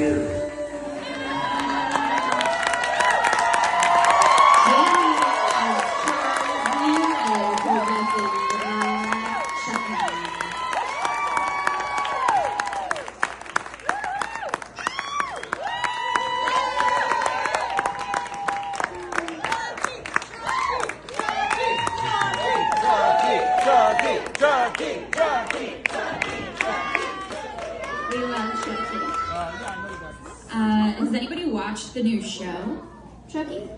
you. Uh, has anybody watched the new show, Chucky?